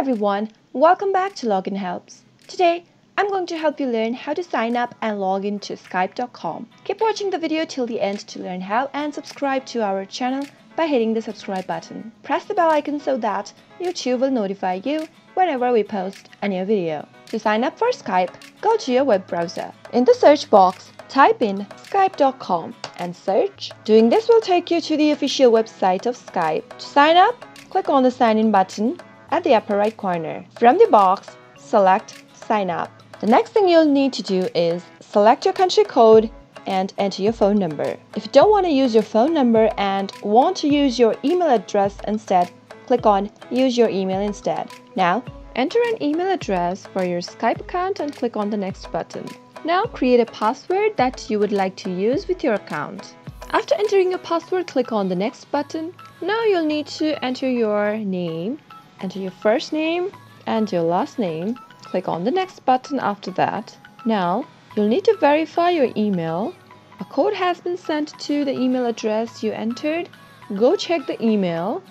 everyone, welcome back to Login Helps. Today, I'm going to help you learn how to sign up and log in to Skype.com. Keep watching the video till the end to learn how and subscribe to our channel by hitting the subscribe button. Press the bell icon so that YouTube will notify you whenever we post a new video. To sign up for Skype, go to your web browser. In the search box, type in skype.com and search. Doing this will take you to the official website of Skype. To sign up, click on the sign in button at the upper right corner. From the box, select sign up. The next thing you'll need to do is select your country code and enter your phone number. If you don't want to use your phone number and want to use your email address instead, click on use your email instead. Now, enter an email address for your Skype account and click on the next button. Now create a password that you would like to use with your account. After entering a password, click on the next button. Now you'll need to enter your name, enter your first name and your last name. Click on the next button after that. Now you'll need to verify your email. A code has been sent to the email address you entered. Go check the email.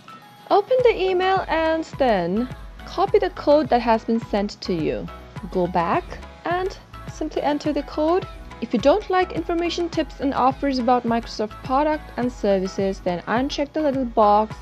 Open the email and then copy the code that has been sent to you. Go back and simply enter the code. If you don't like information tips and offers about Microsoft product and services, then uncheck the little box.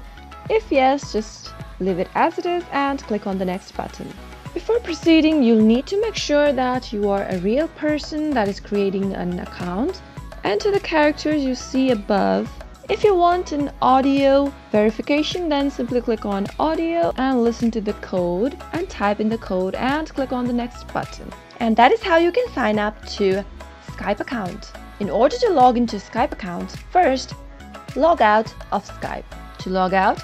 If yes, just leave it as it is and click on the next button. Before proceeding, you'll need to make sure that you are a real person that is creating an account. Enter the characters you see above. If you want an audio verification, then simply click on audio and listen to the code and type in the code and click on the next button. And that is how you can sign up to Skype account. In order to log into Skype account, first log out of Skype. To log out,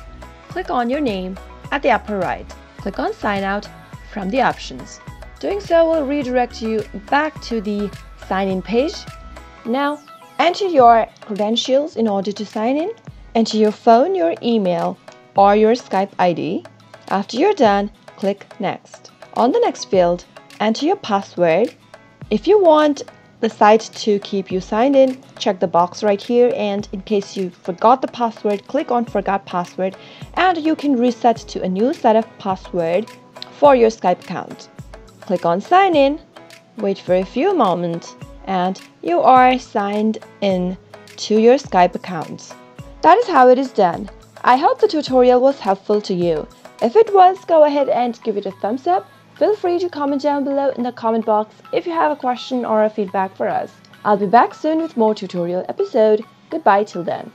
click on your name at the upper right. Click on sign out from the options. Doing so will redirect you back to the sign in page. Now enter your credentials in order to sign in. Enter your phone, your email, or your Skype ID. After you're done, click next. On the next field, enter your password. If you want the site to keep you signed in, check the box right here and in case you forgot the password, click on forgot password and you can reset to a new set of password for your Skype account. Click on sign in, wait for a few moments and you are signed in to your Skype account. That is how it is done. I hope the tutorial was helpful to you. If it was, go ahead and give it a thumbs up Feel free to comment down below in the comment box if you have a question or a feedback for us. I'll be back soon with more tutorial episode. Goodbye till then.